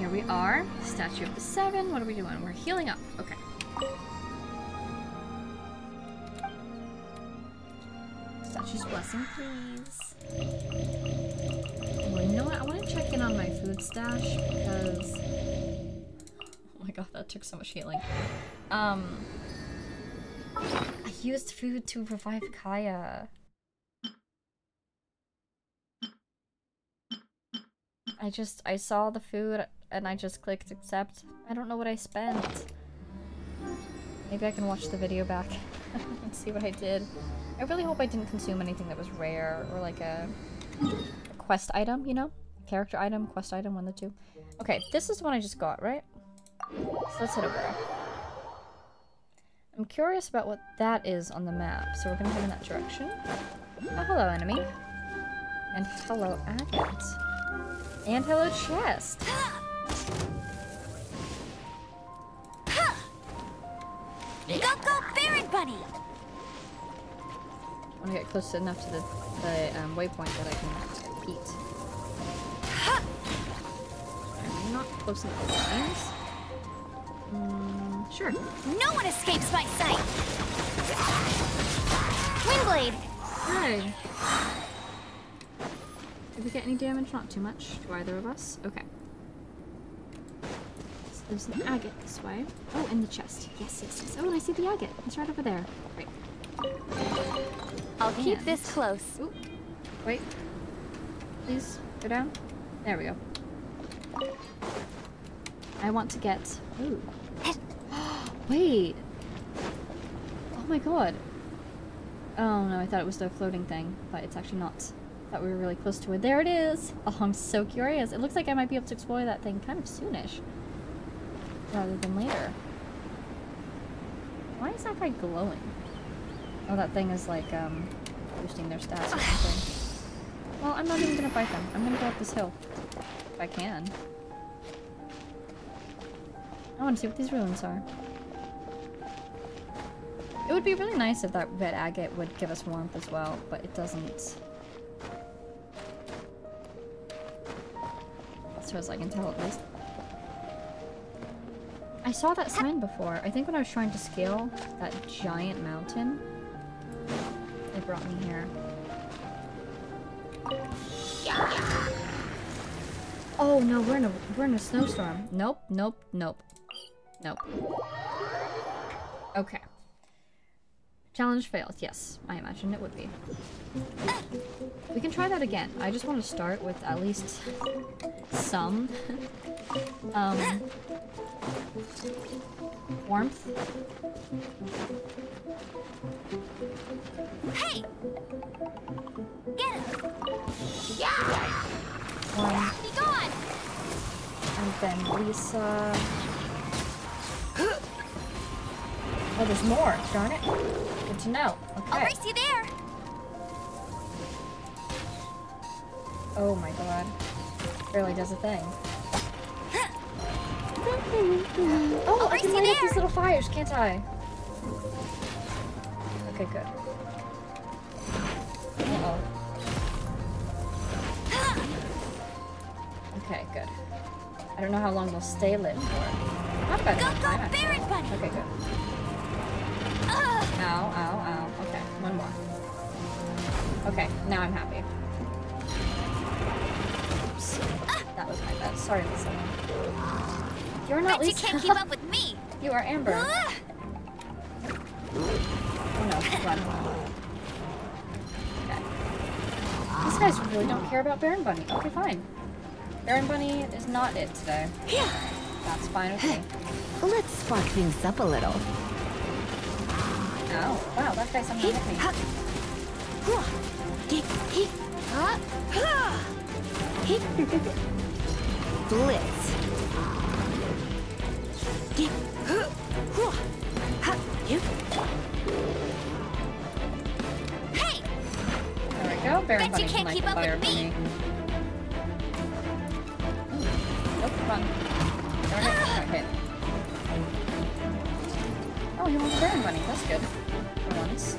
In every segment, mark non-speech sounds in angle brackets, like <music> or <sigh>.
Here we are. Statue of the Seven. What are we doing? We're healing up. Okay. Statue's blessing, please. Well, you know what? I want to check in on my food stash because... <laughs> Oh my god, that took so much healing. Um... I used food to revive Kaeya. I just, I saw the food and I just clicked accept. I don't know what I spent. Maybe I can watch the video back <laughs> and see what I did. I really hope I didn't consume anything that was rare or like a, a quest item, you know? Character item, quest item, one of the two. Okay, this is the one I just got, right? So let's head over. I'm curious about what that is on the map, so we're gonna head in that direction. Oh, hello, enemy. And hello, agate. And hello, chest. Go, go, Baron Bunny! I want to get close enough to the, the um, waypoint that I can peek. I'm not close enough to the lines. Mm, sure. No one escapes my sight! Windblade! Hey. Did we get any damage? Not too much to either of us. Okay. There's an agate this way. Oh, and the chest. Yes, yes, yes. Oh, and I see the agate. It's right over there. Great. I'll keep this close. Ooh. Wait. Please, go down. There we go. I want to get... Ooh. <gasps> Wait. Oh my god. Oh no, I thought it was the floating thing, but it's actually not. Thought we were really close to it. There it is! Oh, I'm so curious. It looks like I might be able to explore that thing kind of soonish. Rather than later. Why is that guy glowing? Oh, that thing is like, um, boosting their stats or <sighs> something. Well, I'm not even gonna fight them. I'm gonna go up this hill. If I can. I wanna see what these ruins are. It would be really nice if that red agate would give us warmth as well, but it doesn't. As far as I can tell, at least. I saw that sign before. I think when I was trying to scale that giant mountain, it brought me here. Oh no, we're in a we're in a snowstorm. Nope, nope, nope, nope. Okay. Challenge failed. Yes, I imagine it would be. We can try that again. I just want to start with at least some um, warmth. Hey! Get him! Um, Be gone! and then Lisa. <gasps> <gasps> Oh, there's more. Darn it. Good to know. I'll Okay. race you there! Oh my god. Barely does a thing. <laughs> Oh, I'll I can light up these little fires, can't I? Okay, good. Uh-oh. Okay, good. I don't know how long they'll stay lit for. Not Go, enough go, time. Baron Bunny! Okay, good. Ow, ow, ow. Okay, one more. Okay, now I'm happy. Oops. That was my bad. Sorry, Lisa. You're not Bet you can't keep up with me! <laughs> you are Amber. Ah! Oh no, run. Okay. These guys really don't care about Baron Bunny. Okay, fine. Baron Bunny is not it today. Yeah. That's fine with me. <sighs> Let's spark things up a little. Ow. Wow, that guy somehow hit me. Blitz. Hey! There we go. Baron Bet you Bunny can't can light keep the up with fire for me. me. Nope, run. Darn it, got hit. Oh, he wants Baron Bunny. That's good. Once.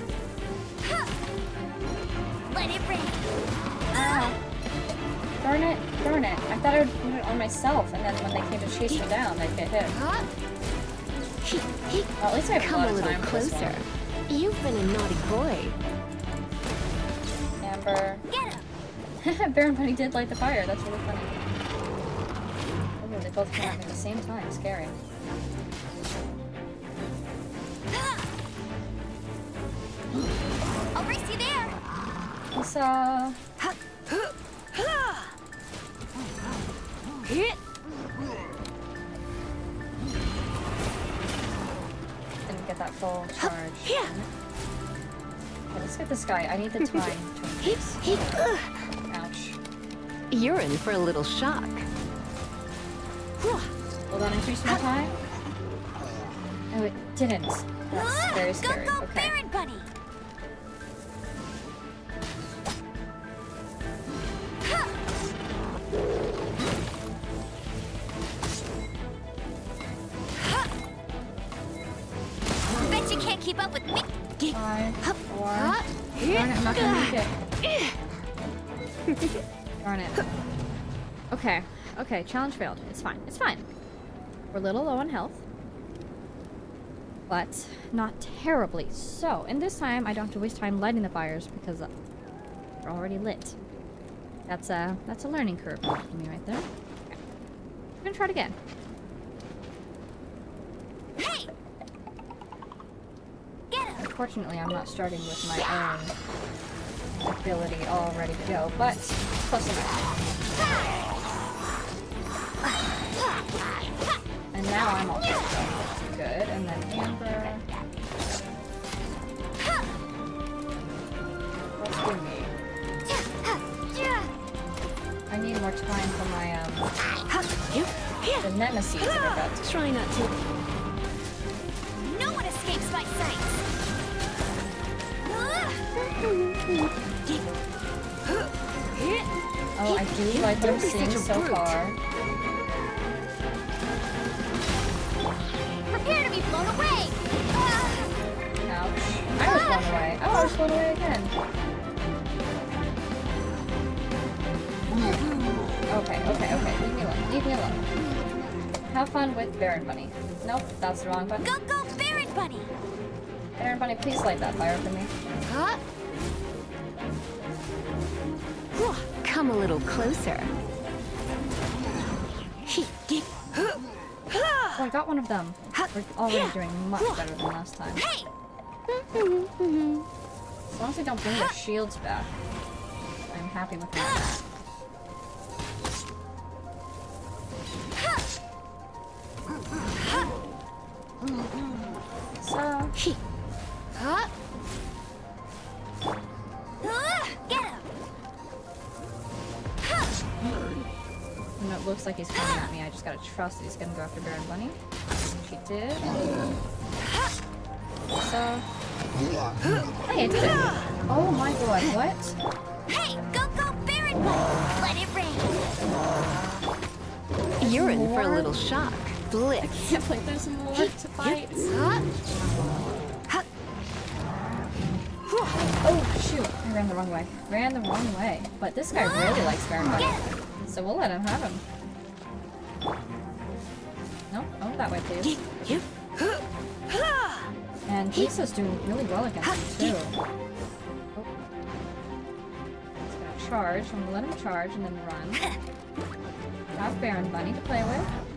Let it rain! Ah. Darn it, darn it. I thought I would put it on myself, and then when they came to chase me down, I'd get hit. Huh? He, he, Well, at least I have come a a lot of little time for this closer. You've been a naughty boy. Amber. Get him! <laughs> Baron Bunny did light the fire. That's really funny. Oh, they both came at me at the same time. Scary. Lisa. Hit. Didn't get that full charge. Yeah. Okay, let's get this guy. I need the <laughs> time to He, increase. he, ugh. Ouch. You're in for a little shock. Will that increase my time? Oh, it didn't. That's very go, scary. go, Okay. Baron Bunny! Up with me. Five, four. Darn it, I'm not gonna make it. <laughs> Darn it. Okay, okay, challenge failed. It's fine, it's fine. We're a little low on health. But not terribly so. And this time, I don't have to waste time lighting the fires because uh, they're already lit. That's a, that's a learning curve for me right there. Okay. I'm gonna try it again. Hey! Get him! Unfortunately, I'm not starting with my own ability all ready to go, but close enough. And now I'm all good. Good, and then Amber. What's with me? I need more time for my, um, You, the nemesis that about to try not to. Oh, I do like what I'm seeing such a so brute. far. Prepare to be blown away! Ouch. I was blown away. Oh, I was blown away again. Okay, okay, okay. Leave me alone. Leave me alone. Have fun with Baron Bunny. Nope, that's the wrong button. go, go, Baron Bunny! Baron Bunny, please light that fire for me. Huh? Come a little closer. Oh, I got one of them. We're already doing much better than last time. As long as I don't bring the shields back, I'm happy with that. So, looks like he's coming at me. I just gotta trust that he's gonna go after Baron Bunny. She did. So, hey, I did it. Oh my god, what? Hey, go, go, Baron Bunny! Let it rain! You're in for a little shock. Blitz. I can't believe there's more to <laughs> fight. Huh? Huh? Oh, shoot. I ran the wrong way. Ran the wrong way. But this guy really likes Baron Bunny. So we'll let him have him. You. And Lisa's doing really well against him, too. Oh. He's gonna charge. I'm gonna let him charge and then run. Have Baron Bunny to play with.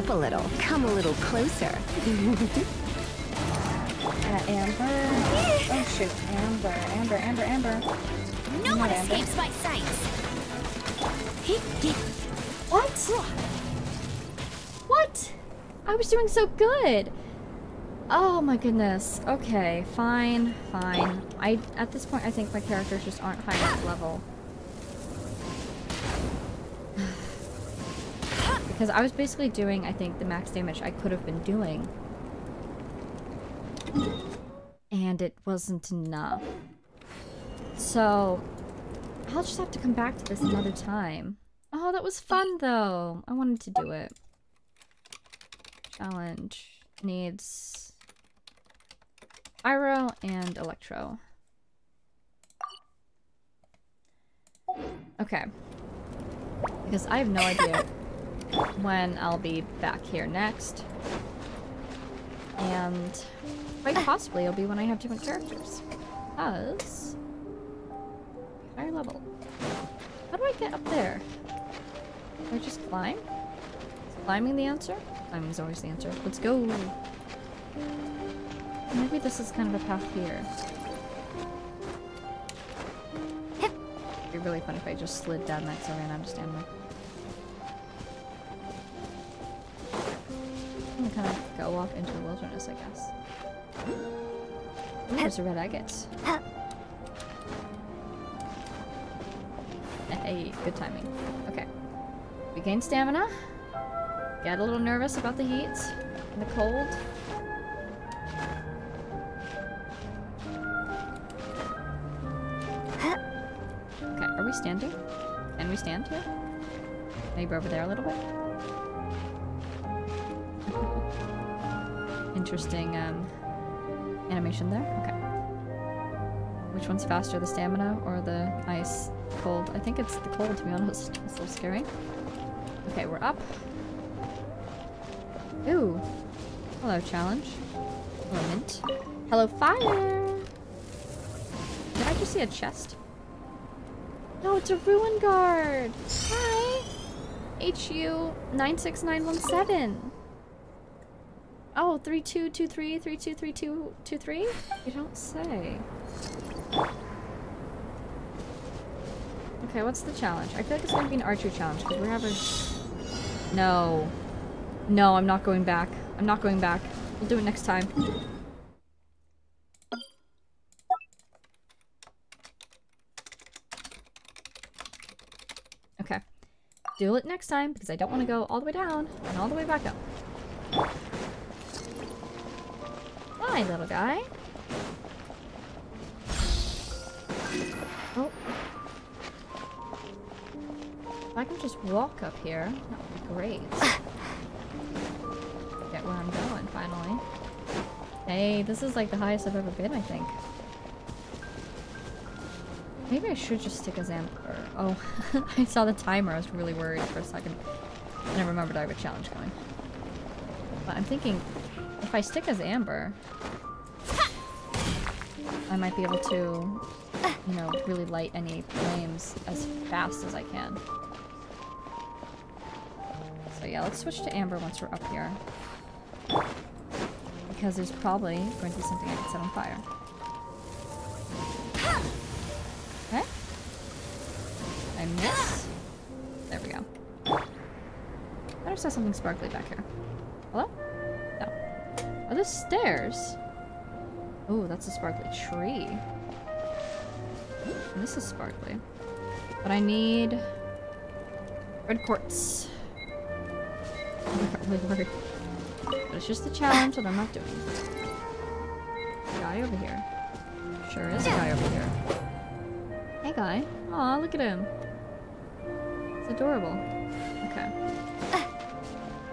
Up a little. Come a little closer. <laughs> Uh, Amber. Oh shoot, Amber, Amber, Amber, Amber. No one Amber. escapes my he. What? What? I was doing so good. Oh my goodness. Okay, fine, fine. I at this point I think my characters just aren't high enough level. Because I was basically doing I think the max damage I could have been doing. and it wasn't enough. So, I'll just have to come back to this another time. Oh, that was fun though. I wanted to do it. Challenge needs Pyro and Electro. Okay. Because I have no idea when I'll be back here next. And quite possibly it'll be when I have different characters. Because... Higher level. How do I get up there? I just climb? Is climbing the answer? Climbing is always the answer. Let's go! Maybe this is kind of a path here. It'd be really fun if I just slid down that so I out of kind of go off into the wilderness, I guess. Ooh, there's a red agate. Hey, good timing. Okay. We gain stamina. Get a little nervous about the heat and the cold. Okay, are we standing? Can we stand here? Maybe over there a little bit? Interesting um, animation there. Okay. Which one's faster, the stamina or the ice cold? I think it's the cold, to be honest. <laughs> It's a little scary. Okay, we're up. Ooh. Hello, challenge. Hello, mint. Hello, fire! Did I just see a chest? No, it's a ruin guard! Hi! HU 96917. Oh, 3223, 323223? You don't say. Okay, what's the challenge? I feel like it's gonna be an archery challenge because we're having. No. No, I'm not going back. I'm not going back. We'll do it next time. Okay. Do it next time because I don't want to go all the way down and all the way back up. Hi, little guy. Oh. If I can just walk up here, that would be great. <laughs> Get where I'm going, finally. Hey, this is like the highest I've ever been, I think. Maybe I should just stick as Amber. Oh, <laughs> I saw the timer. I was really worried for a second. And I remembered I have a challenge going. But I'm thinking, if I stick as Amber, I might be able to, you know, really light any flames as fast as I can. So yeah, let's switch to Amber once we're up here. Because there's probably going to be something I can set on fire. Okay. I miss. There we go. I just saw something sparkly back here. Hello? Are those stairs? Oh, that's a sparkly tree. And this is sparkly. But I need red quartz. I <laughs> really worried. But it's just a challenge that I'm not doing. Guy over here. Sure is a guy over here. Hey guy. Aw, look at him. It's adorable. Okay. <laughs>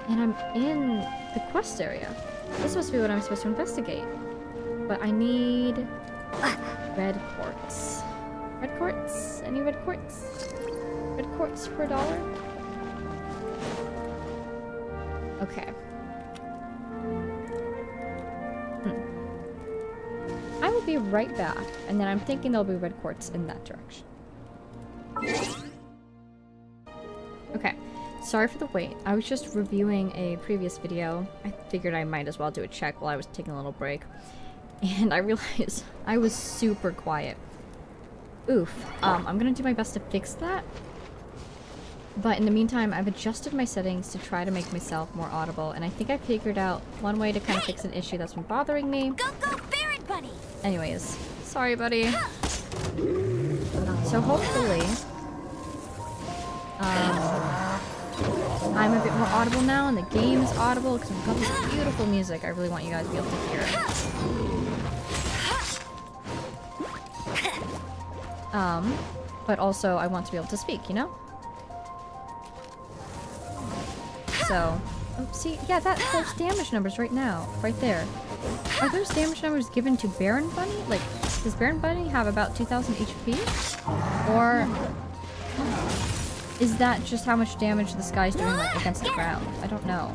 And I'm in the quest area. This must be what I'm supposed to investigate. But I need red quartz. Red quartz? Any red quartz? Red quartz for a dollar? Okay. Hmm. I will be right back, and then I'm thinking there'll be red quartz in that direction. Sorry for the wait. I was just reviewing a previous video. I figured I might as well do a check while I was taking a little break. And I realized <laughs> I was super quiet. Oof. Um, I'm gonna do my best to fix that. But in the meantime, I've adjusted my settings to try to make myself more audible, and I think I figured out one way to kind of fix an issue that's been bothering me. Go, go, Baron Buddy! Anyways, sorry, buddy. So hopefully, um, I'm a bit more audible now, and the game is audible because we've got this beautiful music. I really want you guys to be able to hear it. Um, but also I want to be able to speak, you know? So, oh, see, yeah, that those damage numbers right now, right there. Are those damage numbers given to Baron Bunny? Like, does Baron Bunny have about 2,000 HP? Or is that just how much damage this guy's doing like, against the ground? I don't know.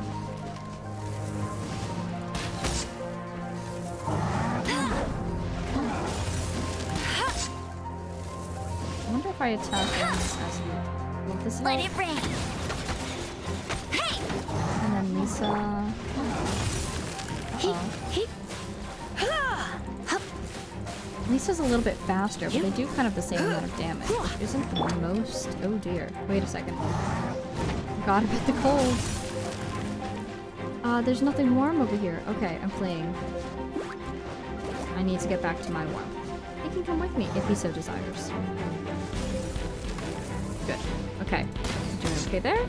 I wonder if I attack him as this Let it rain. Hey! And then Lisa. Uh-oh. Lisa's a little bit faster, but they do kind of the same amount of damage, which isn't the most. Oh dear. Wait a second. Forgot about the cold. Uh, there's nothing warm over here. Okay, I'm fleeing. I need to get back to my warmth. He can come with me if he so desires. Good. Okay. Doing okay there?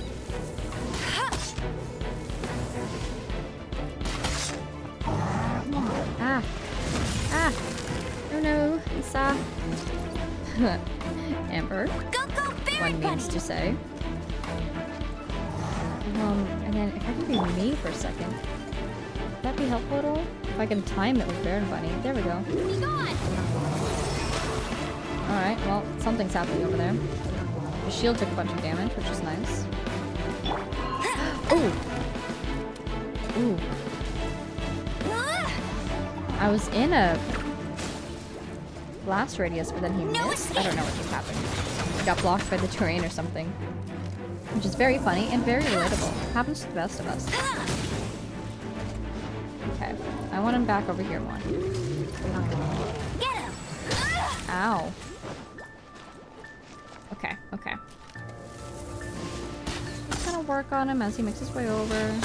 Ah! Ah! Oh no, Lisa! Amber, Go, go, one Bunny! means to say. Um, and then if I can be me for a second, would that be helpful at all? If I can time it with Baron Bunny. There we go. Alright, well, something's happening over there. The shield took a bunch of damage, which is nice. <gasps> Ooh! Ooh. Ah! I was in a blast radius, but then he No missed. I don't know what just happened. He got blocked by the terrain or something. Which is very funny and very relatable. Happens to the best of us. Okay. I want him back over here one. Get him! Ow. Okay, okay. Just gonna work on him as he makes his way over.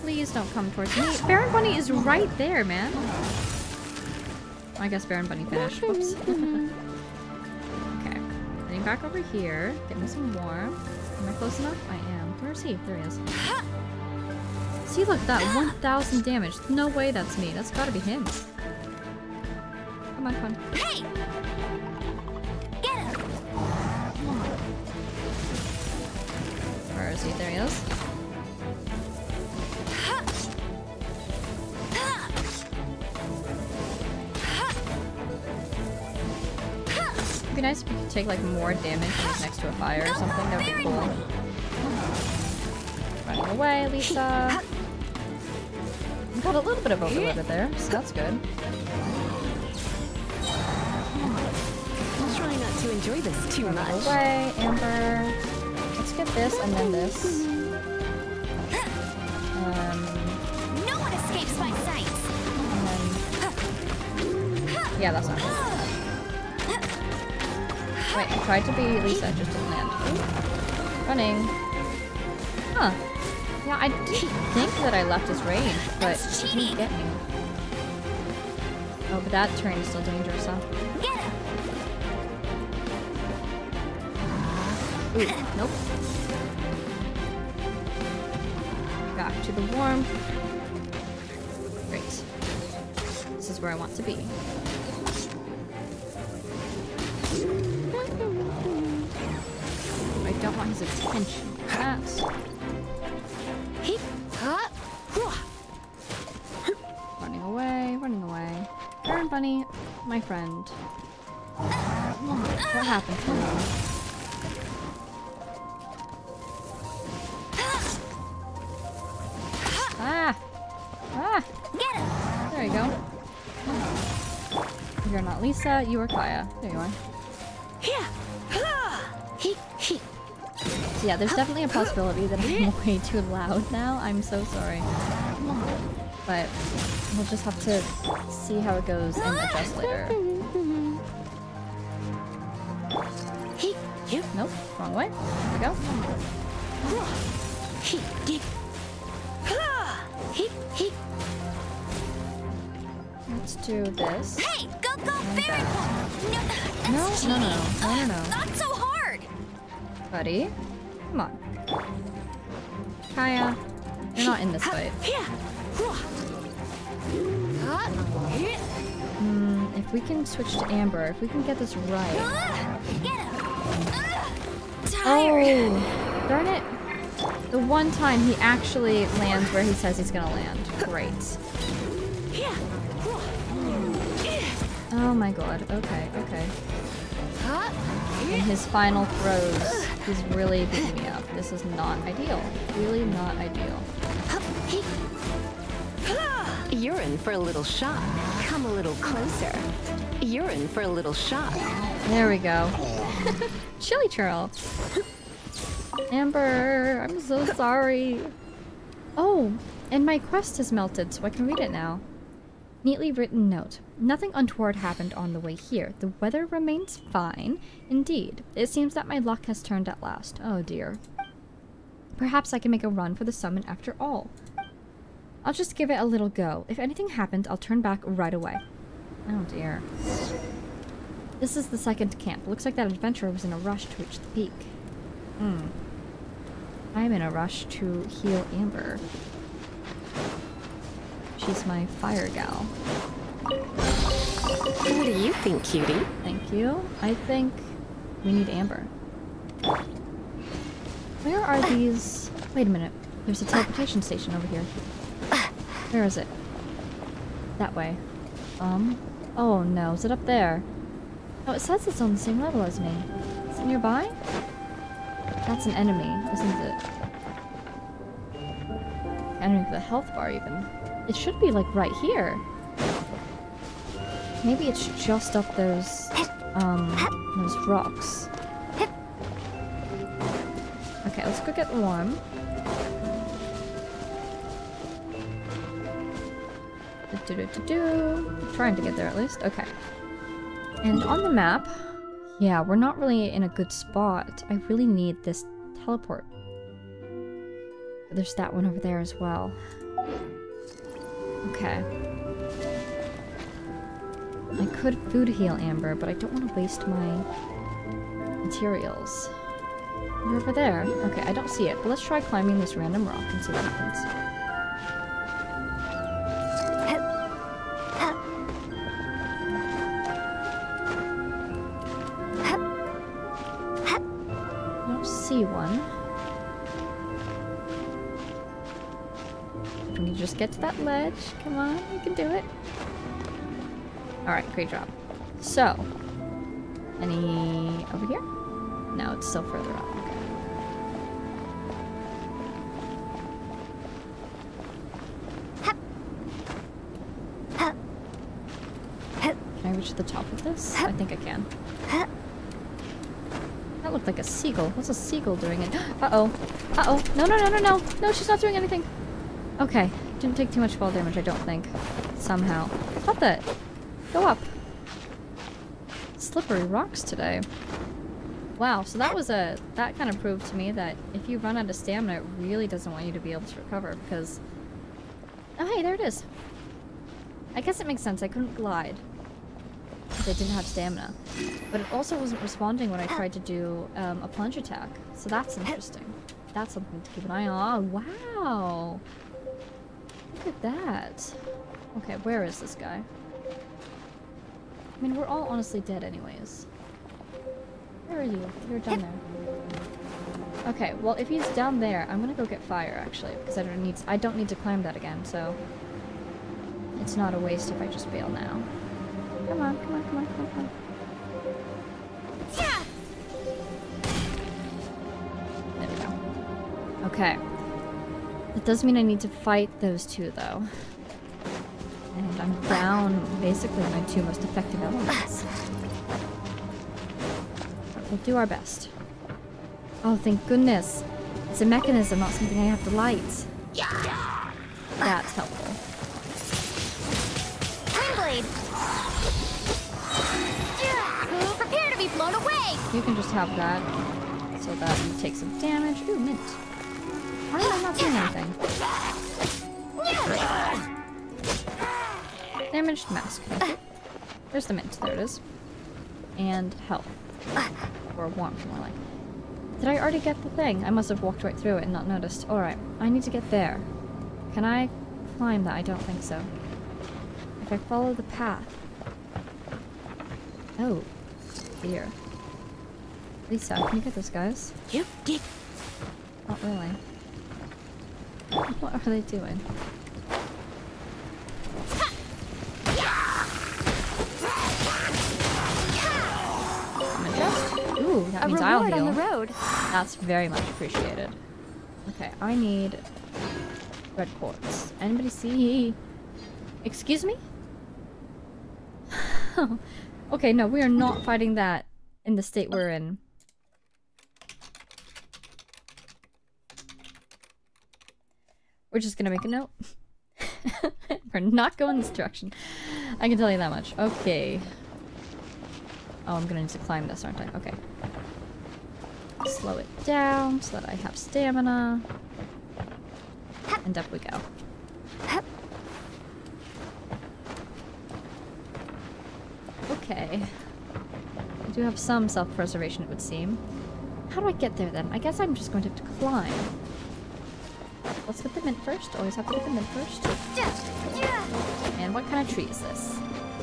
Please don't come towards me. Baron Bunny is right there, man. I guess Baron Bunny finished. Whoops. <laughs> Mm-hmm. okay. Getting back over here. Get me some more. Am I close enough? I am. Where is he? There he is. <gasps> See, look, that <gasps> 1,000 damage. No way that's me. That's gotta be him. Come on, come on. Hey! Get him! Where is he? There he is. Nice if you could take like more damage when next to a fire or something. That would be cool. Running away, Lisa. <laughs> Got a little bit of overloaded there, so that's good. I'll try not to enjoy this too Running much. away, Amber. Let's get this and then this. Um, No one escapes my sights! and then... <laughs> Yeah, that's not good. Wait, I tried to be Lisa, just didn't land. Running. Huh. Yeah, I didn't think that I left his range, but it didn't get me. Oh, but that terrain is still dangerous, huh? Ooh, nope. Back to the warm. Great. This is where I want to be. He- huh? Whew. running away, running away. Baron Bunny, my friend. What happened? Ah! Ah! Get him! There you go. You're not Lisa, you are Kaeya. There you are. Yeah, there's definitely a possibility that I'm <laughs> way too loud now. I'm so sorry. But we'll just have to see how it goes and adjust <laughs> later. Nope, wrong way. There we go. Let's do this. Hey! Go, go, Fairy No, No, no, no, no, no, no. Not so hard! Buddy. Come on. Kaeya, you're not in this fight. Hmm, if we can switch to Amber, if we can get this right. Oh, darn it. The one time he actually lands where he says he's gonna land. Great. Oh my god. Okay, okay. In his final throws, he's really beating me up. This is not ideal. Really not ideal. You're in for a little shock. Come a little closer. You're in for a little shock. There we go. <laughs> Chili churl. Amber, I'm so sorry. Oh, and my quest has melted, so I can read it now. Neatly written note. Nothing untoward happened on the way here. The weather remains fine. Indeed, it seems that my luck has turned at last. Oh dear. Perhaps I can make a run for the summit after all. I'll just give it a little go. If anything happens, I'll turn back right away. Oh dear. This is the second camp. Looks like that adventurer was in a rush to reach the peak. Hmm. I'm in a rush to heal Amber. She's my fire gal. What do you think, cutie? Thank you. I think we need Amber. Where are uh, these? Wait a minute. There's a uh, teleportation station over here. Uh. Where is it? That way. Um. Oh no, is it up there? Oh, it says it's on the same level as me. Is it nearby? That's an enemy, isn't it? Enemy with a health bar, even. It should be, like, right here. Maybe it's just up those, um, those rocks. Okay, let's go get warm. Do do do. Trying to get there at least. Okay. And on the map, yeah, we're not really in a good spot. I really need this teleport. There's that one over there as well. Okay. I could food heal Amber, but I don't want to waste my materials. We're over there. Okay, I don't see it, but let's try climbing this random rock and see what happens. That ledge? Come on, you can do it. Alright, great job. So, any over here? No, it's still further up. Okay. Can I reach the top of this? I think I can. That looked like a seagull. What's a seagull doing it? <gasps> Uh-oh. Uh-oh. No, no, no, no, no. No, she's not doing anything. Okay. Didn't take too much fall damage, I don't think. Somehow. Stop that. Go up. Slippery rocks today. Wow, so that was a... That kind of proved to me that if you run out of stamina, it really doesn't want you to be able to recover, because... Oh, hey, there it is. I guess it makes sense. I couldn't glide. I didn't have stamina. But it also wasn't responding when I tried to do um, a plunge attack. So that's interesting. That's something to keep an eye on. Oh, wow! Look at that. Okay, where is this guy? I mean, we're all honestly dead anyways. Where are you? You're down there. Okay, well if he's down there, I'm gonna go get fire actually, because I don't need to, I don't need to climb that again, so it's not a waste if I just bail now. Come on, come on, come on, come on, come on. There we go. Okay. That does mean I need to fight those two though. And I'm down basically my two most effective elements. We'll do our best. Oh, thank goodness. It's a mechanism, not something I have to light. That's helpful. Prepare to be blown away. You can just have that so that you take some damage. Ooh, mint. Anything? Damaged mask. There's the mint. There it is. And health. Or warmth, more like. Did I already get the thing? I must have walked right through it and not noticed. Alright, I need to get there. Can I climb that? I don't think so. If I follow the path. Oh, dear. Lisa, can you get those guys? You did. Not really. What are they doing? Ooh, that A means I'll heal. on the road. That's very much appreciated. Okay, I need red quartz. Anybody see? Excuse me? <laughs> okay, no, we are not fighting that in the state we're in. We're just gonna make a note. <laughs> we're not going this direction. I can tell you that much. Okay. Oh, I'm gonna need to climb this, aren't I? Okay slow it down so that I have stamina. And up we go. Okay. I do have some self-preservation, it would seem. How do I get there then? I guess I'm just going to have to climb. Let's get the mint first. Always have to get the mint first. And what kind of tree is this?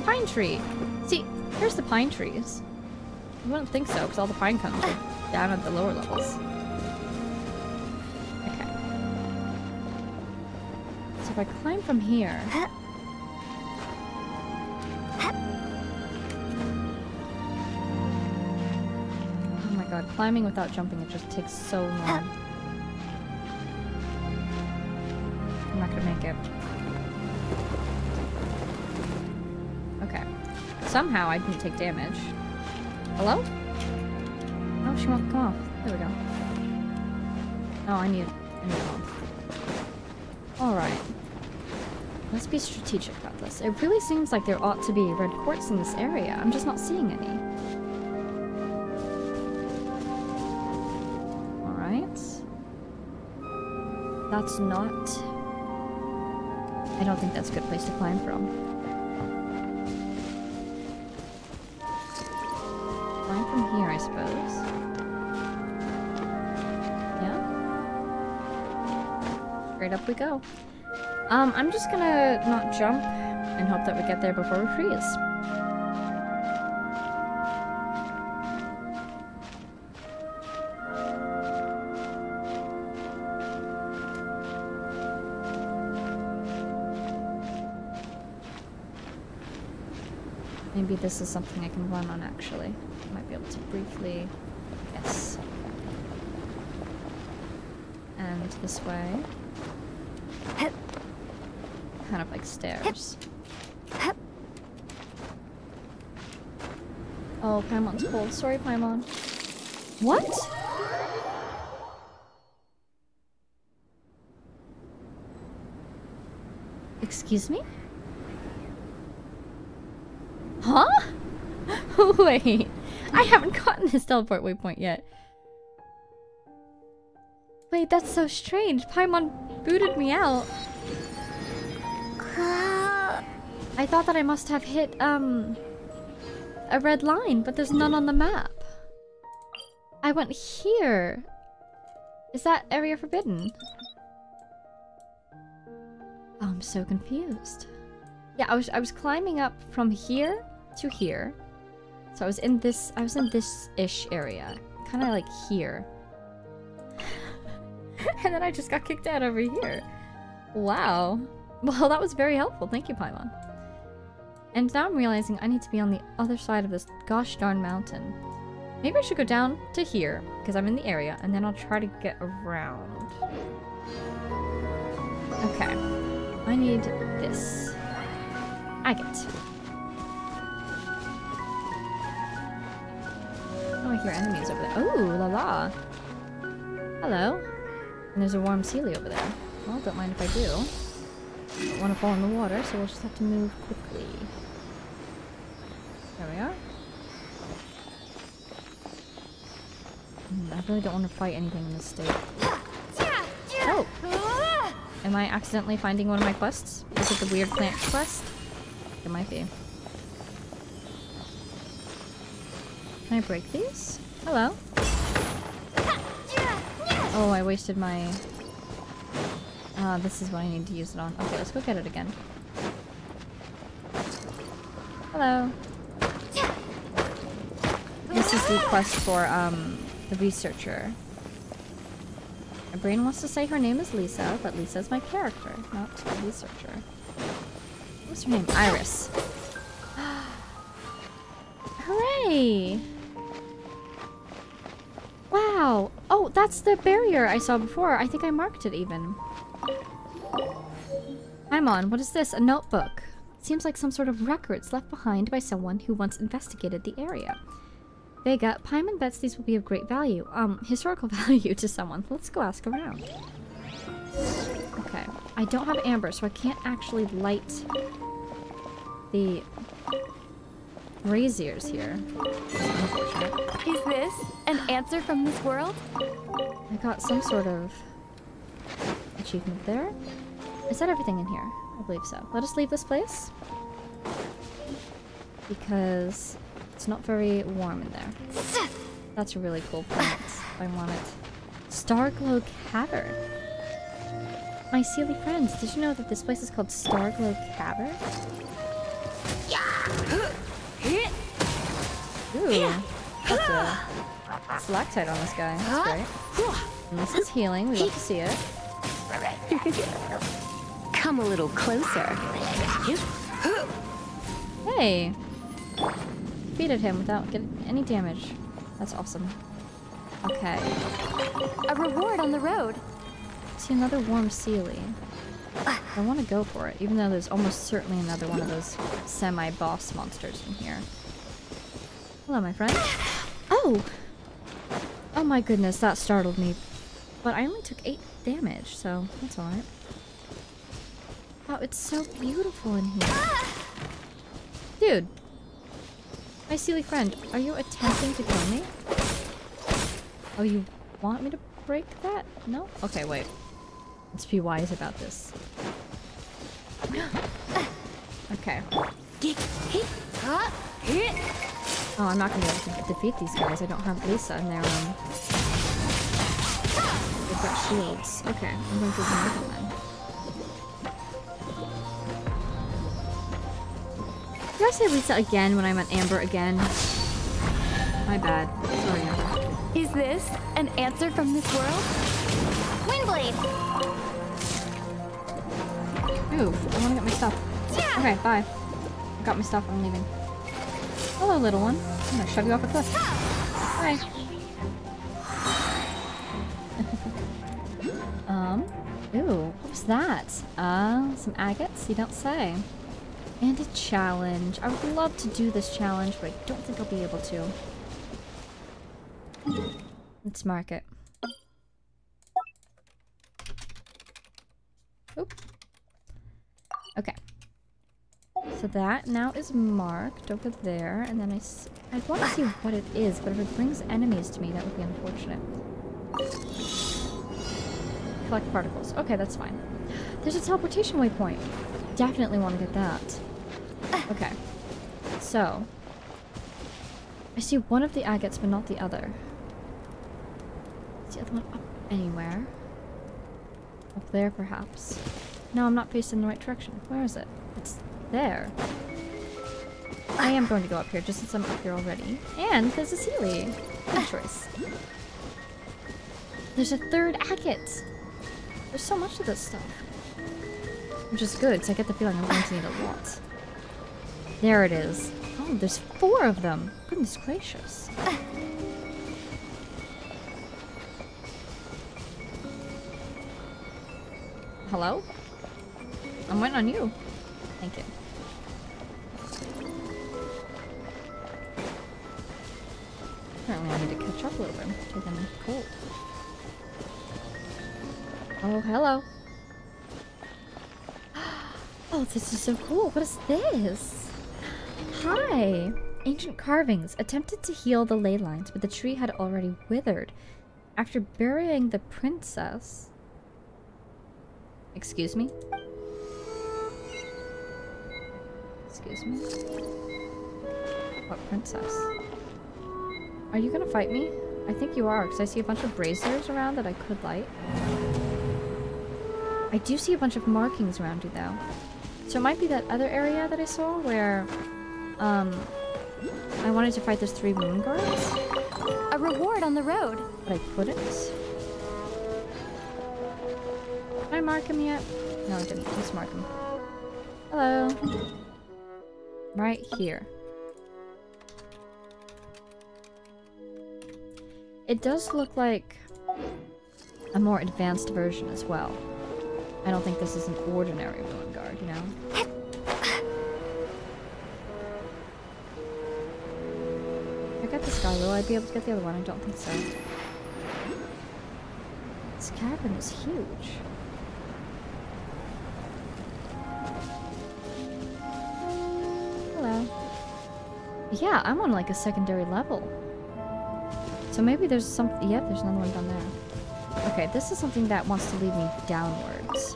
Pine tree! See, here's the pine trees. You wouldn't think so, because all the pine cones are down at the lower levels. Okay. So if I climb from here... Oh my god, climbing without jumping, it just takes so long. Somehow I didn't take damage. Hello? Oh, she won't come off. There we go. Oh, I need, I need. Alright. Let's be strategic about this. It really seems like there ought to be red quartz in this area. I'm just not seeing any. Alright. That's not... I don't think that's a good place to climb from. I suppose. Yeah? Straight up we go. Um, I'm just gonna not jump and hope that we get there before we freeze. This is something I can run on actually. I might be able to briefly... Yes. And this way. Kind of like stairs. Oh, Paimon's cold. Sorry, Paimon. What? Excuse me? Huh? Wait. <laughs> I haven't gotten this teleport waypoint yet. Wait, that's so strange. Paimon booted me out. <sighs> I thought that I must have hit, um, a red line, but there's none on the map. I went here. Is that area forbidden? Oh, I'm so confused. Yeah, I was I was climbing up from here to here. So I was in this I was in this ish area. Kinda like here. <laughs> and then I just got kicked out over here. Wow. Well, that was very helpful. Thank you, Paimon. And now I'm realizing I need to be on the other side of this gosh darn mountain. Maybe I should go down to here, because I'm in the area, and then I'll try to get around. Okay. I need this. Agate. Oh, I hear enemies over there. Oh, la la. Hello. And there's a warm Seelie over there. Well, don't mind if I do. I don't want to fall in the water, so we'll just have to move quickly. There we are. Hmm, I really don't want to fight anything in this state. Oh! Am I accidentally finding one of my quests? Is it the weird plant quest? It might be. Can I break these? Hello? Oh, I wasted my... Ah, this is what I need to use it on. Okay, let's go get it again. Hello. This is the quest for um the researcher. My brain wants to say her name is Lisa, but Lisa's my character, not the researcher. What's her name? Iris. <gasps> Hooray! Wow! Oh, that's the barrier I saw before. I think I marked it even. Paimon, what is this? A notebook. Seems like some sort of records left behind by someone who once investigated the area. Vega, Paimon bets these will be of great value. Um, <laughs> historical <laughs> value to someone. Let's go ask around. Okay. I don't have amber, so I can't actually light the braziers here. Is this an answer from this world? I got some sort of achievement there. Is that everything in here? I believe so. Let us leave this place. Because it's not very warm in there. That's a really cool plant. I want it. Starglow Cavern. My Seelie friends, did you know that this place is called Starglow Cavern? Ooh, that's a stalactite on this guy. That's great. And this is healing. We love to see it. Come a little closer. Hey! Defeated him without getting any damage. That's awesome. Okay. A reward on the road. See another warm Seelie. I want to go for it, even though there's almost certainly another one of those semi-boss monsters in here. Hello, my friend. Oh! Oh my goodness, that startled me. But I only took 8 damage, so that's alright. Wow, it's so beautiful in here. Dude! My silly friend, are you attempting to kill me? Oh, you want me to break that? No? Okay, wait. Let's be wise about this. <gasps> okay. Oh, I'm not gonna be able to defeat these guys. I don't have Lisa in their um. They've got shields. Okay, I'm going to ignore them then. Did I say Lisa again when I meant Amber again? My bad. Sorry, Amber. Is this an answer from this world? Windblade! Move. I want to get my stuff. Okay, bye. I got my stuff. I'm leaving. Hello, little one. I'm gonna shove you off a cliff. Bye. <laughs> um. Ooh, what was that? Uh, some agates? You don't say. And a challenge. I would love to do this challenge, but I don't think I'll be able to. Let's mark it. Oop. Okay. So that now is marked over there, and then I, s I want to see what it is, but if it brings enemies to me, that would be unfortunate. Collect particles. Okay, that's fine. There's a teleportation waypoint. Definitely want to get that. Okay. So. I see one of the agates, but not the other. Is the other one up anywhere? Up there, perhaps. No, I'm not facing the right direction. Where is it? It's there. I am going to go up here, just since I'm up here already. And there's a Seelie. Good ah. choice. There's a third agate. There's so much of this stuff. Which is good, so I get the feeling I'm going to need a ah. lot. There it is. Oh, there's four of them. Goodness gracious. Ah. Hello? I'm waiting on you. Thank you. Apparently I need to catch up a little bit. I'm cold. Oh, hello. <gasps> Oh, this is so cool. What is this? Hi. Ancient carvings attempted to heal the ley lines, but the tree had already withered. After burying the princess... Excuse me? Excuse me? What princess? Are you gonna fight me? I think you are, because I see a bunch of braziers around that I could light. I do see a bunch of markings around you, though. So it might be that other area that I saw where, um, I wanted to fight those three moon guards, A reward on the road. but I couldn't. Did I mark him yet? No, I didn't. Let's mark him. Hello. Right here. It does look like a more advanced version as well. I don't think this is an ordinary ruin guard, you know? I get this guy, will I be able to get the other one? I don't think so. This cavern is huge. Hello. Yeah, I'm on like a secondary level. So maybe there's some- yep, there's another one down there. Okay, this is something that wants to lead me downwards.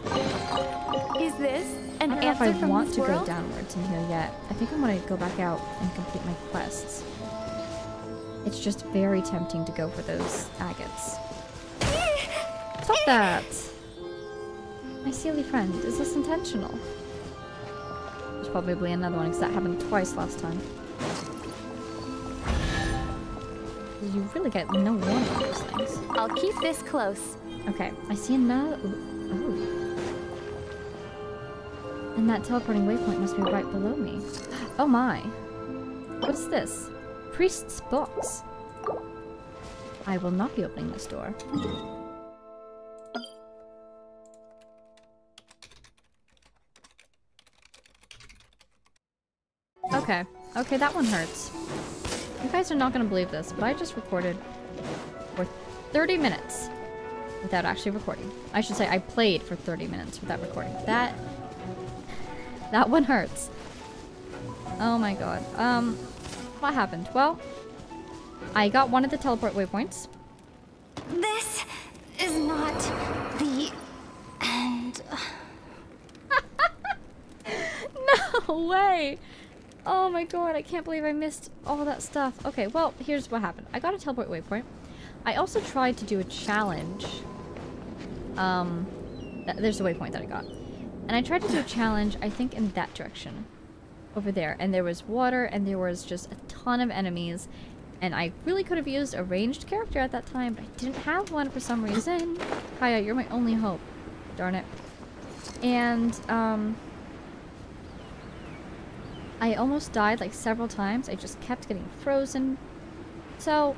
Is this an I don't know if I want to world? go downwards in here yet. I think I'm gonna go back out and complete my quests. It's just very tempting to go for those agates. Stop that! My silly friend, is this intentional? There's probably another one because that happened twice last time. You really get no warning of those things. I'll keep this close. Okay, I see another. Oh. And that teleporting waypoint must be right below me. <gasps> Oh my. What is this? Priest's box. I will not be opening this door. Okay. Okay, that one hurts. You guys are not gonna believe this, but I just recorded for 30 minutes without actually recording. I should say I played for 30 minutes without recording. That that one hurts. Oh my god. Um what happened? Well, I got one of the teleport waypoints. This is not the end. <laughs> No way! Oh my god, I can't believe I missed all that stuff. Okay, well, here's what happened. I got a teleport waypoint. I also tried to do a challenge. Um, th- there's a waypoint that I got. And I tried to do a challenge, I think in that direction. Over there. And there was water, and there was just a ton of enemies. And I really could have used a ranged character at that time, but I didn't have one for some reason. Kaeya, you're my only hope. Darn it. And, um... I almost died like several times. I just kept getting frozen. So,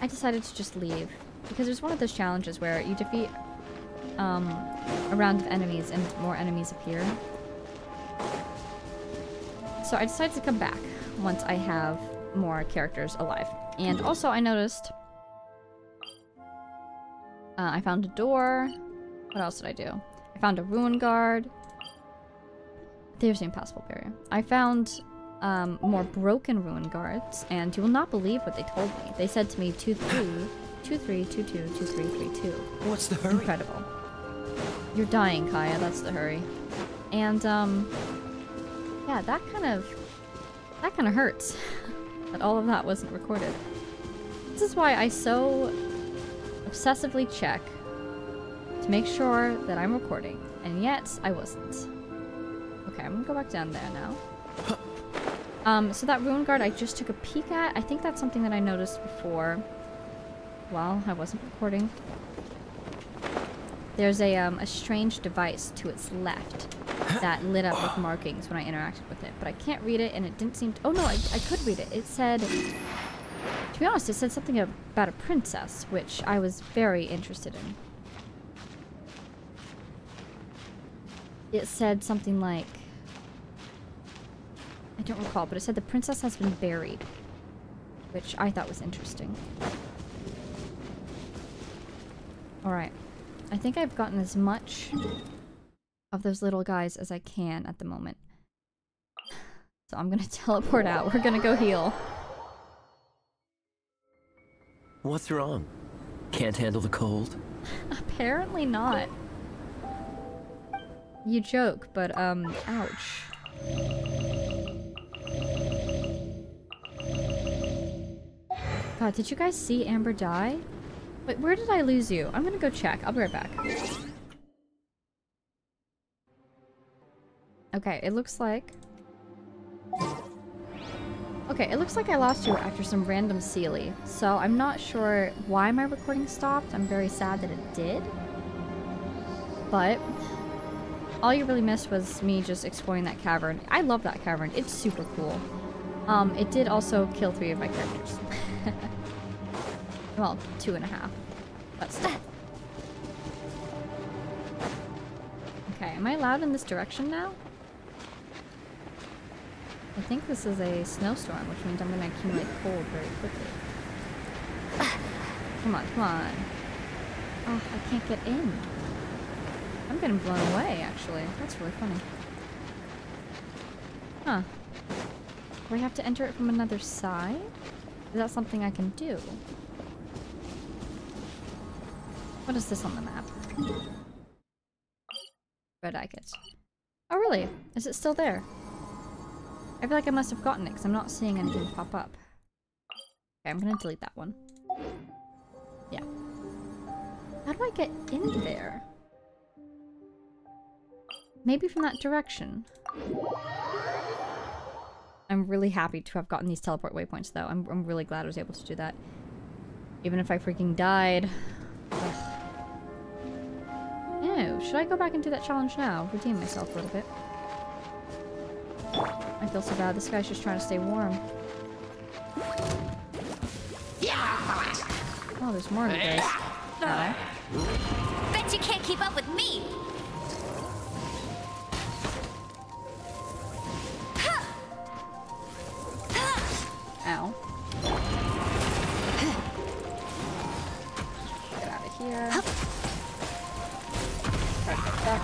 I decided to just leave. Because there's one of those challenges where you defeat um, a round of enemies and more enemies appear. So I decided to come back once I have more characters alive. And also I noticed uh, I found a door. What else did I do? I found a ruin guard. There's the impassable barrier. I found um, more broken ruin guards, and you will not believe what they told me. They said to me 2 3, 2 3, 2 2, 2 3, 3 2. What's the hurry? Incredible. You're dying, Kaeya, that's the hurry. And, um, yeah, that kind of, that kind of hurts. <laughs> that all of that wasn't recorded. This is why I so obsessively check to make sure that I'm recording, and yet I wasn't. I'm gonna go back down there now. Um, so that ruin guard I just took a peek at, I think that's something that I noticed before while I wasn't recording. There's a, um, a strange device to its left that lit up with markings when I interacted with it, but I can't read it and it didn't seem to- oh no, I, I could read it. It said, to be honest, it said something about a princess, which I was very interested in. It said something like, I don't recall, but it said the princess has been buried, which I thought was interesting. Alright. I think I've gotten as much of those little guys as I can at the moment. So I'm gonna <laughs> teleport out. We're gonna go heal. What's wrong? Can't handle the cold? Apparently not. You joke, but um, ouch. God, did you guys see Amber die? Wait, where did I lose you? I'm gonna go check. I'll be right back. Okay, it looks like... Okay, it looks like I lost you after some random Seelie. So I'm not sure why my recording stopped. I'm very sad that it did. But all you really missed was me just exploring that cavern. I love that cavern. It's super cool. Um, it did also kill three of my characters. <laughs> well, two and a half. But still. Okay, am I allowed in this direction now? I think this is a snowstorm, which means I'm going to accumulate cold very quickly. <sighs> Come on, come on. Oh, I can't get in. I'm getting blown away, actually. That's really funny. Huh. Do I have to enter it from another side? Is that something I can do? What is this on the map? Red Agate. Oh really? Is it still there? I feel like I must have gotten it because I'm not seeing anything pop up. Okay, I'm gonna delete that one. Yeah. How do I get in there? Maybe from that direction. I'm really happy to have gotten these teleport waypoints though. I'm, I'm really glad I was able to do that. Even if I freaking died. Ugh. Ew, should I go back and do that challenge now? Redeem myself a little bit. I feel so bad. This guy's just trying to stay warm. Oh, there's more of you guys. Bet you can't keep up with me!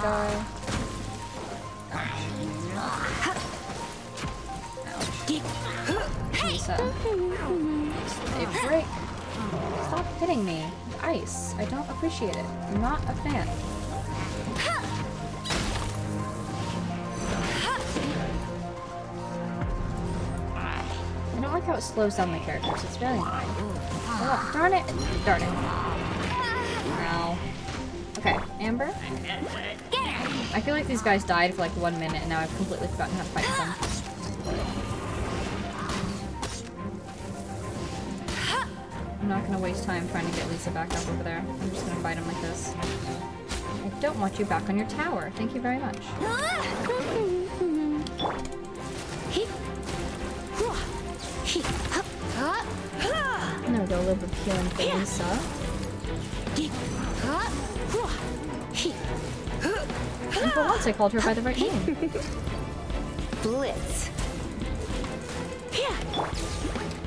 To get that guy. Ouch. Lisa. A break. Stop hitting me. Ice. I don't appreciate it. I'm not a fan. I don't like how it slows down my characters. It's very annoying. Oh, darn it! Darn it. Ow. Okay, Amber? I feel like these guys died for like one minute and now I've completely forgotten how to fight them. I'm not gonna waste time trying to get Lisa back up over there. I'm just gonna fight him like this. I don't want you back on your tower. Thank you very much. I'm gonna go live with healing for Lisa. And for once I called her by the right name. Blitz.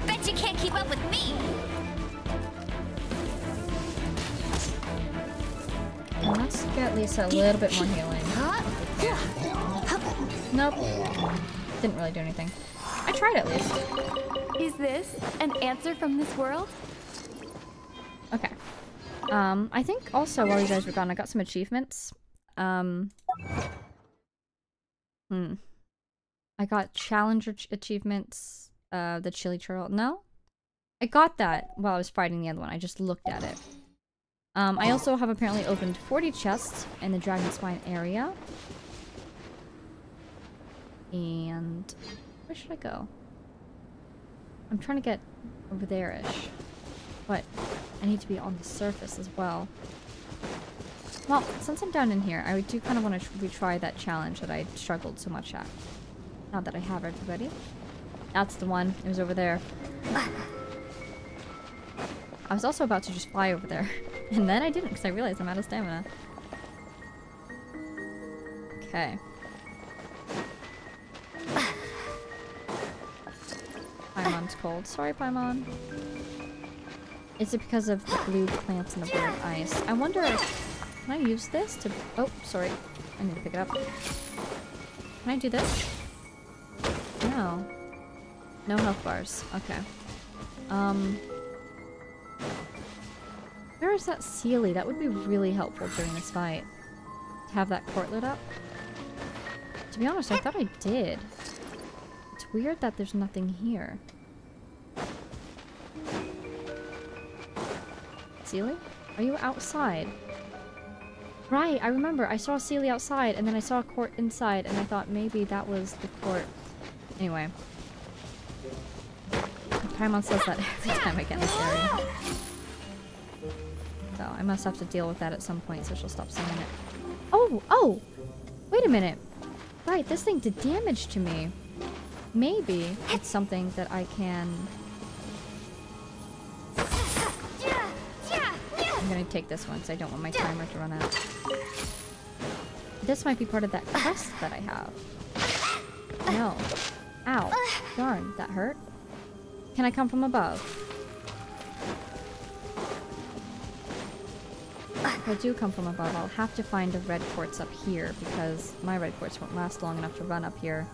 Bet you can't keep up with me! Let's get Lisa a little bit more healing. Nope. Didn't really do anything. I tried at least. Is this an answer from this world? Okay. Um, I think also while you guys were gone, I got some achievements. Um, hmm. I got challenger ch achievements. Uh, the chili churl. No, I got that while I was fighting the other one. I just looked at it. Um, I also have apparently opened 40 chests in the Dragonspine area. And where should I go? I'm trying to get over there-ish. But I need to be on the surface as well. Well, since I'm down in here, I do kind of want to retry that challenge that I struggled so much at. Now that I have everybody. That's the one. It was over there. I was also about to just fly over there. <laughs> And then I didn't because I realized I'm out of stamina. Okay. Paimon's cold. Sorry, Paimon. Is it because of the blue plants and the blue ice? I wonder if... Can I use this to... Oh, sorry. I need to pick it up. Can I do this? No. No health bars. Okay. Um... Where is that Seelie? That would be really helpful during this fight. To have that court lit up. To be honest, I thought I did. It's weird that there's nothing here. Seelie? Are you outside? Right, I remember. I saw Seelie outside, and then I saw a court inside, and I thought maybe that was the court. Anyway. Paimon says that <laughs> every time I get this area. So I must have to deal with that at some point, so she'll stop saying it. Oh, oh! Wait a minute. Right, this thing did damage to me. Maybe it's something that I can... I'm gonna take this one because I don't want my timer to run out. This might be part of that quest that I have. No. Ow. Darn, that hurt. Can I come from above? If I do come from above, I'll have to find a red quartz up here because my red quartz won't last long enough to run up here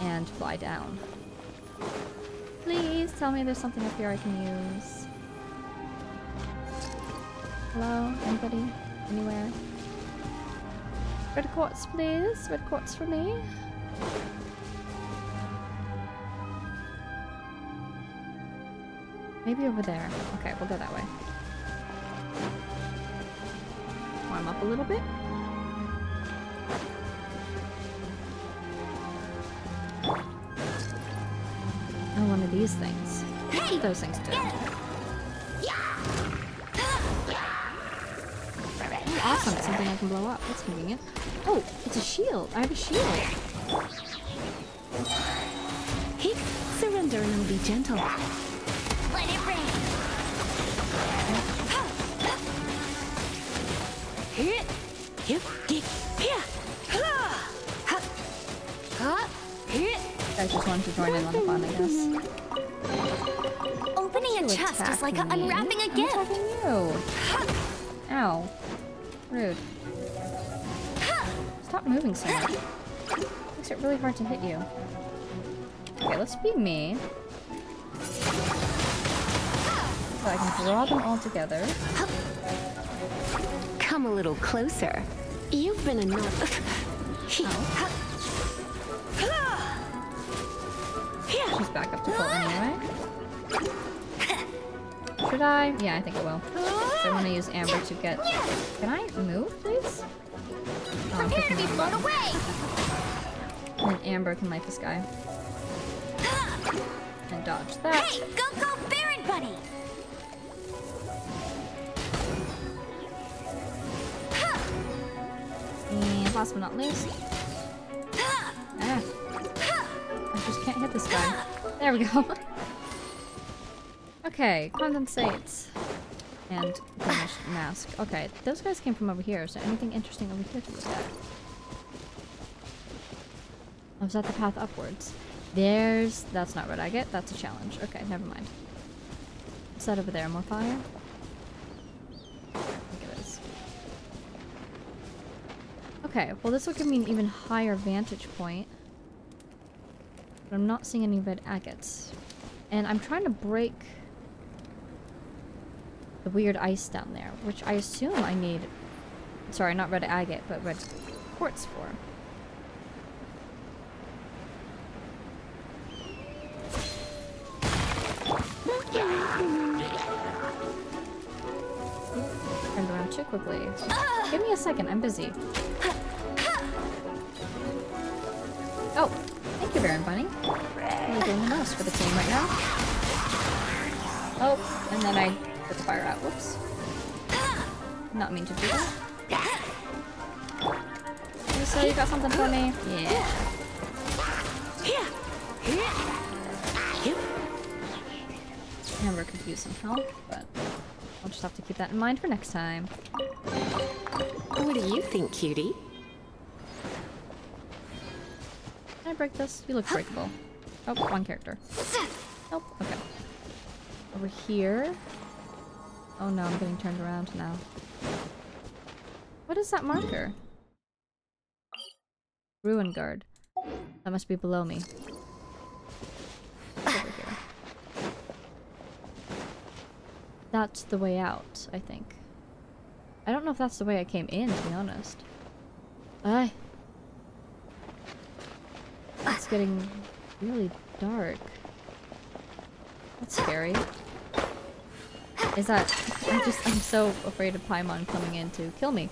and fly down. Please tell me there's something up here I can use. Hello? Anybody? Anywhere? Red quartz, please. Red quartz for me. Maybe over there. Okay, we'll go that way. Warm up a little bit. Oh, one of these things. Do those things do? Awesome. It's something I can blow up. That's convenient. Oh, it's a shield. I have a shield. Hick, surrender and I'll be gentle. Let it rain. Hit, hip, hick, here. Hit. I just wanted to join in on the fun, I guess. Opening a chest is like me. unwrapping a I'm gift. attacking you. Ow. Rude. Stop moving so much. Makes it really hard to hit you. Okay, let's be me. So I can draw them all together. Come a little closer. You've been a nut. She's back up to full anyway. Should I? Yeah, I think I will. So I'm gonna use Amber to get... Can I move, please? Oh, Prepare to be blown away. And Amber can light this guy. And dodge that. Hey, go go Baron Bunny. And last but not least... Ah. I just can't hit this guy. There we go. <laughs> okay, condensate. And finished mask. Okay, those guys came from over here. Is there anything interesting over here to look at? Oh, is that the path upwards? There's... That's not red agate. That's a challenge. Okay, never mind. What's that over there? More fire? I think it is. Okay, well this will give me an even higher vantage point. But I'm not seeing any red agates. And I'm trying to break the weird ice down there, which I assume I need... Sorry, not red agate, but red quartz for. Turned around too quickly. Give me a second, I'm busy. Oh, thank you, Baron Bunny. You're doing the most for the team right now. Oh, and then I put the fire out. Whoops. Not mean to do that. You say you got something for me? Yeah. Amber could use some help, but I'll just have to keep that in mind for next time. What do you think, cutie? Can I break this? You look breakable. Oh, one character. Nope. Okay. Over here. Oh no, I'm getting turned around now. What is that marker? Ruin guard. That must be below me. That's the way out, I think. I don't know if that's the way I came in, to be honest. I. It's getting really dark. That's scary. Is that... I just- I'm so afraid of Paimon coming in to kill me.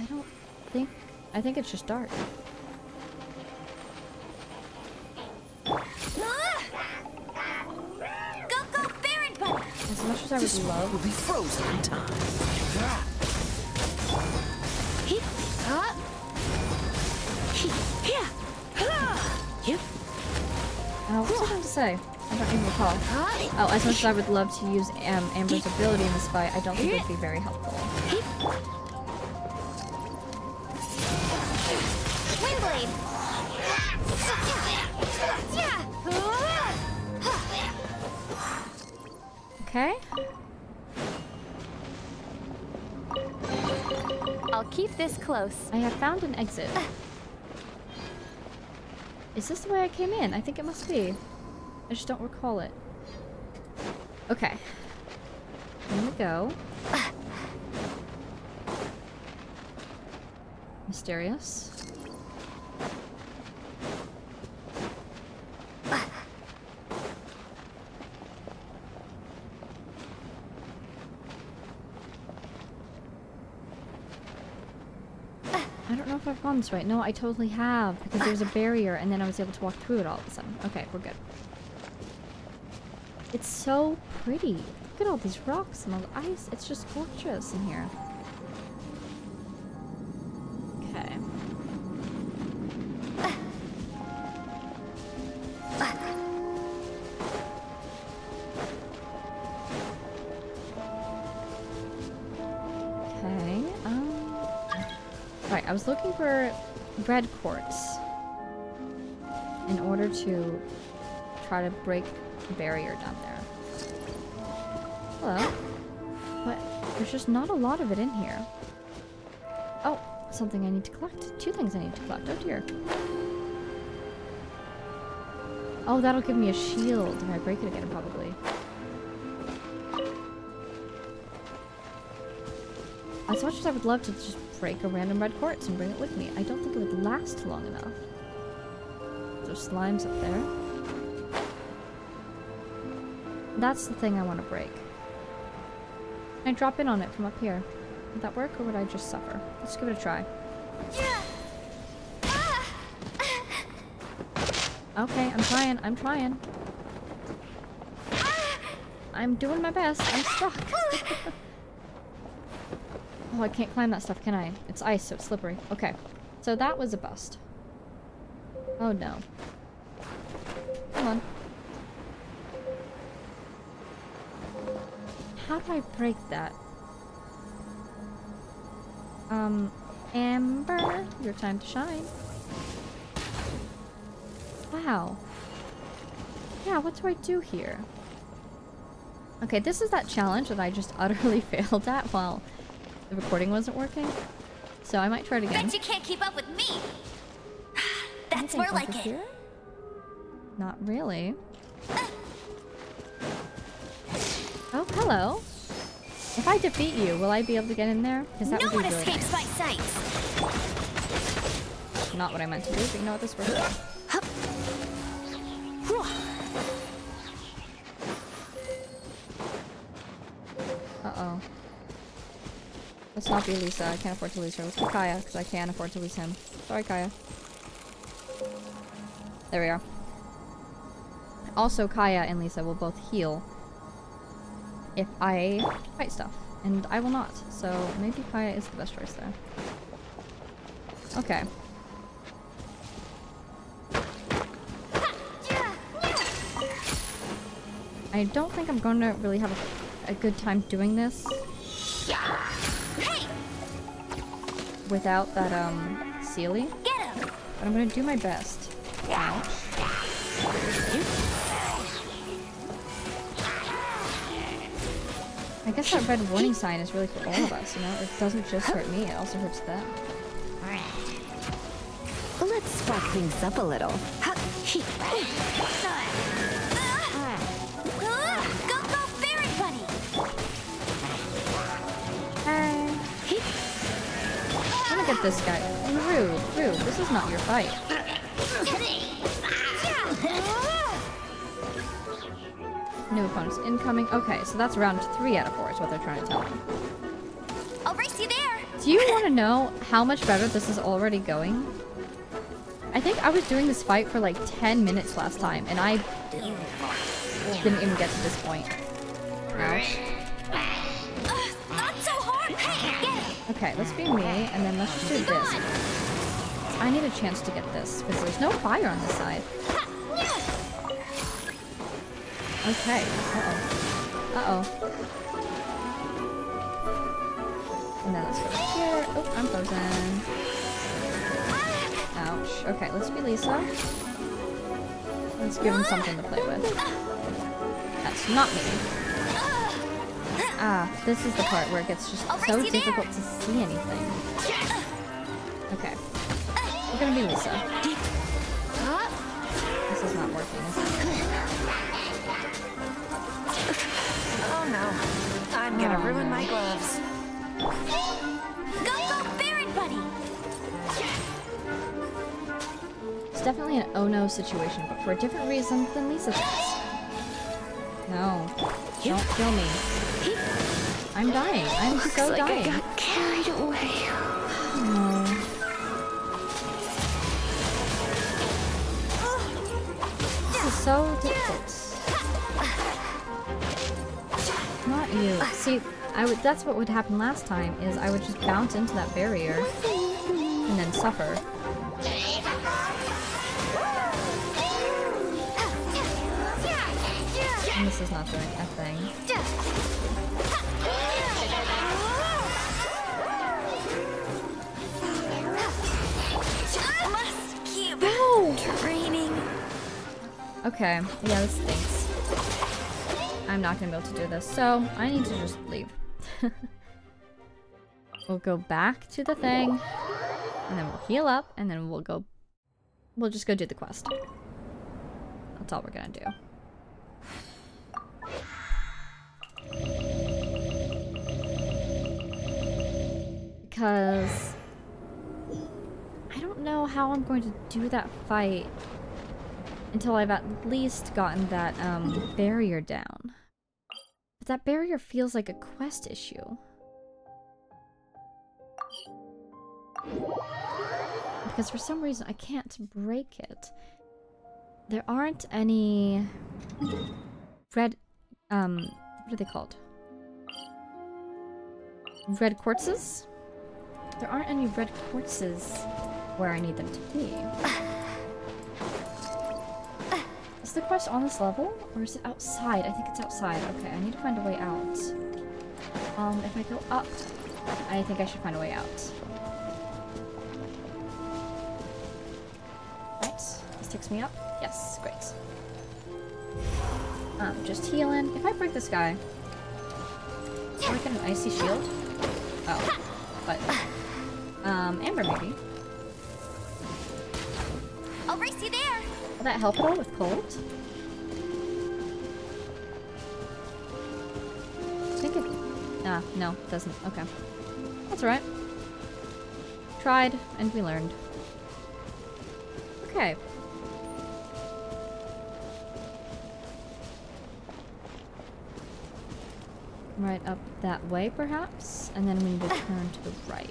I don't think- I think it's just dark. Go, go, Baron As much as I this would love- will be frozen in time. Hip, up. Hip, here. Hip. I was I to say? I don't even recall. Oh, as much as I would love to use um, Amber's ability in this fight, I don't think it would be very helpful. Okay. I'll keep this close. I have found an exit. Is this the way I came in? I think it must be. I just don't recall it. Okay. Here we go. Mysterious. I don't know if I've gone this way. No, I totally have, because there was a barrier, and then I was able to walk through it all of a sudden. Okay, we're good. It's so pretty. Look at all these rocks and all the ice. It's just gorgeous in here. Okay. Okay, um... Right, I was looking for red quartz in order to try to break the barrier down there. Hello. But there's just not a lot of it in here. Oh, something I need to collect. Two things I need to collect. Oh dear. Oh, that'll give me a shield if I break it again, probably. As much as I would love to just break a random red quartz and bring it with me, I don't think it would last long enough. There's slimes up there. That's the thing I want to break. Can I drop in on it from up here? Would that work, or would I just suffer? Let's give it a try. Okay, I'm trying, I'm trying. I'm doing my best, I'm stuck. <laughs> oh, I can't climb that stuff, can I? It's ice, so it's slippery. Okay, so that was a bust. Oh no. Come on. How do I break that? Um, Amber, your time to shine. Wow. Yeah, what do I do here? Okay, this is that challenge that I just <laughs> utterly failed at while the recording wasn't working. So I might try it again. Bet you can't keep up with me. <sighs> That's more like it. here? Not really. Oh, hello. If I defeat you, will I be able to get in there? Because that No would one be really escapes nice. my sight. Not what I meant to do, but you know what? This works. Uh-oh. Let's not be Lisa. I can't afford to lose her. Let's be Kaeya, because I can't afford to lose him. Sorry, Kaeya. There we are. Also, Kaeya and Lisa will both heal if I fight stuff. And I will not. So maybe Kaeya is the best choice there. Okay. I don't think I'm going to really have a, a good time doing this without that, um, Seelie. But I'm going to do my best. I guess that red warning sign is really for all of us, you know? It doesn't just hurt me, it also hurts them. Let's spark things up a little. Go, go, fairy. Hey. I'm gonna get this guy. Rude, rude. This is not your fight. New opponents incoming. Okay, so that's round three out of four is what they're trying to tell me. I'll race you there. Do you want to know how much better this is already going? I think I was doing this fight for like 10 minutes last time, and I didn't even get to this point. Ouch. Uh, not so hard! Hey, get it! Okay, let's be me, and then let's just do this. I need a chance to get this, because there's no fire on this side. Ha! Yeah! Okay. Uh-oh. And then let's go here. Oh, I'm frozen. Ouch. Okay, let's be Lisa. Let's give him something to play with. That's not me. Ah, this is the part where it gets just so difficult to see anything. Okay. We're gonna be Lisa. This is not working, Oh no. I'm gonna Oh, ruin no. my gloves. Go, go, Baron Buddy! It's definitely an oh no situation, but for a different reason than Lisa thinks. No. Don't kill me. I'm dying. I'm Looks so like dying. I got carried away. No. <sighs> This is so difficult. You. Ah, see, I would. That's what would happen last time. Is I would just bounce into that barrier and then suffer. And this is not doing a thing. Must keep No. training. Okay. Yeah, this stinks. I'm not gonna be able to do this, so I need to just leave. <laughs> we'll go back to the thing, and then we'll heal up, and then we'll go. We'll just go do the quest. That's all we're gonna do. Because I don't know how I'm going to do that fight until I've at least gotten that um, barrier down. But that barrier feels like a quest issue. Because for some reason I can't break it. There aren't any red, um, what are they called? Red quartzes? There aren't any red quartzes where I need them to be. <laughs> Is the quest on this level? Or is it outside? I think it's outside. Okay, I need to find a way out. Um, if I go up, I think I should find a way out. Right. This takes me up. Yes, great. Um, just healing. If I break this guy, do I get an icy shield? Oh. But, um, Amber maybe. Will that help at all with cold? I think it... Ah, no, it doesn't. Okay. That's alright. Tried, and we learned. Okay. Right up that way, perhaps? And then we need to turn to the right.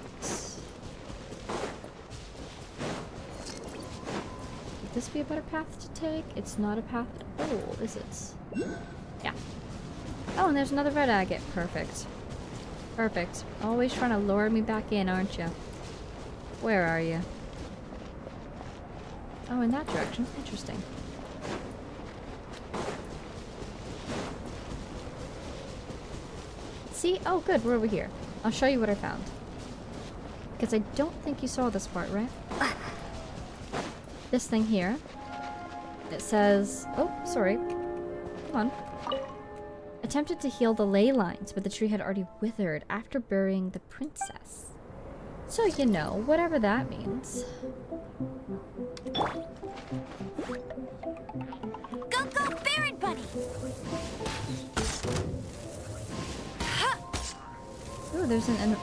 Be a better path to take? It's not a path at all, is it? Yeah. Oh, and there's another red agate. Perfect. Perfect. Always trying to lure me back in, aren't you? Where are you? Oh, in that direction. Interesting. See? Oh, good. We're over here. I'll show you what I found. Because I don't think you saw this part, right? This thing here. It says... Oh, sorry. Come on. Attempted to heal the ley lines, but the tree had already withered after burying the princess. So you know, whatever that means. Go, go, Baron. Ha! Ooh, there's an, an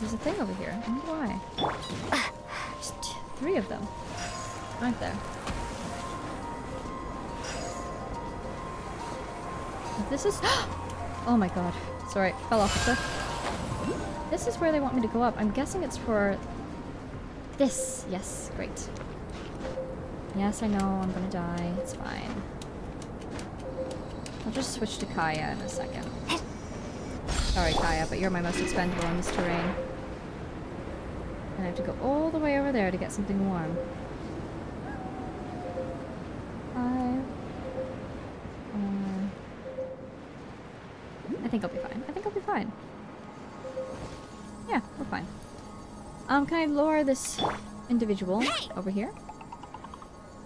there's a thing over here. I wonder why. There's three of them. Right there. This is. <gasps> Oh my god. Sorry, fell off the cliff. This is where they want me to go up. I'm guessing it's for. This. Yes, great. Yes, I know, I'm gonna die. It's fine. I'll just switch to Kaeya in a second. Sorry, Kaeya, but you're my most expendable in this terrain. And I have to go all the way over there to get something warm. Lower this individual over here?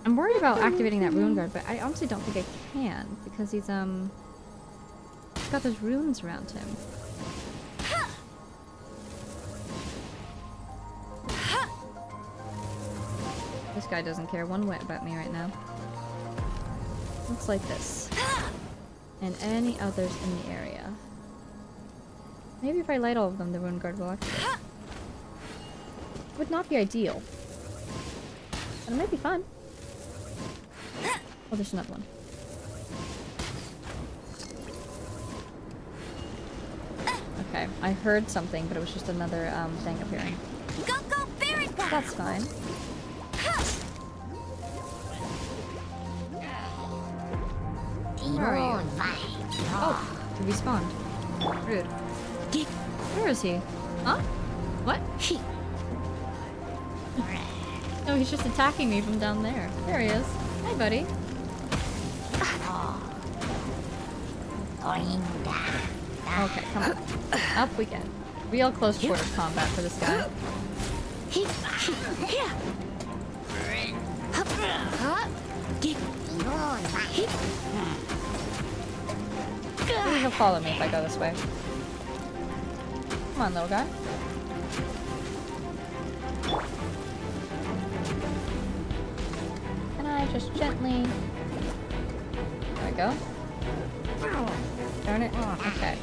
I'm worried about activating that Ruin Guard, but I honestly don't think I can because he's um he's got those runes around him. This guy doesn't care one whit about me right now. Looks like this. And any others in the area. Maybe if I light all of them, the Ruin Guard will activate. Would not be ideal. But it might be fun. Oh, there's another one. Okay, I heard something, but it was just another um, thing appearing. Go, go, That's fine. Where are you? Oh, he respawned. Rude. Where is he? Huh? He's just attacking me from down there. There he is. Hi, buddy. Okay, come on. Up we get. Real close quarters combat for this guy. He'll follow me if I go this way. Come on, little guy. Just gently... There we go. Darn it. Okay.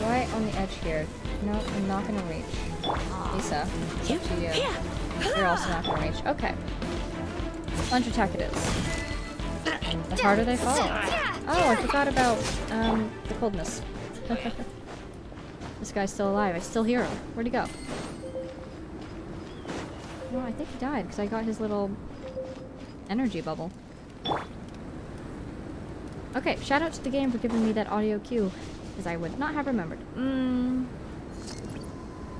Right on the edge here. No, I'm not gonna reach. Lisa, it's up to you. You're also not gonna reach. Okay. Lunge attack it is. The harder they fall. Oh, I forgot about um, the coldness. <laughs> this guy's still alive. I still hear him. Where'd he go? Well, I think he died because I got his little energy bubble. Okay, shout out to the game for giving me that audio cue because I would not have remembered. Mm,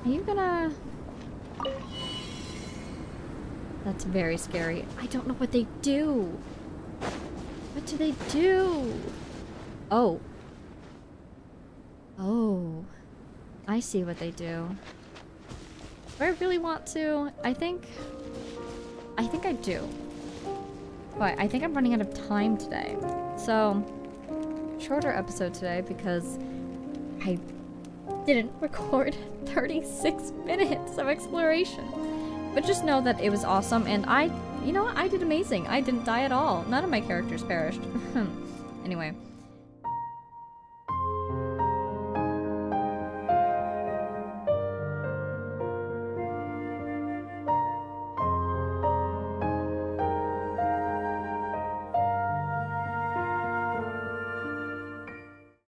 are you gonna... That's very scary. I don't know what they do. What do they do? Oh. Oh. I see what they do. Do I really want to? I think... I think I do. But I think I'm running out of time today. So, shorter episode today because I didn't <laughs> record 36 minutes of exploration. But just know that it was awesome and I, you know what, I did amazing. I didn't die at all. None of my characters perished. <laughs> anyway,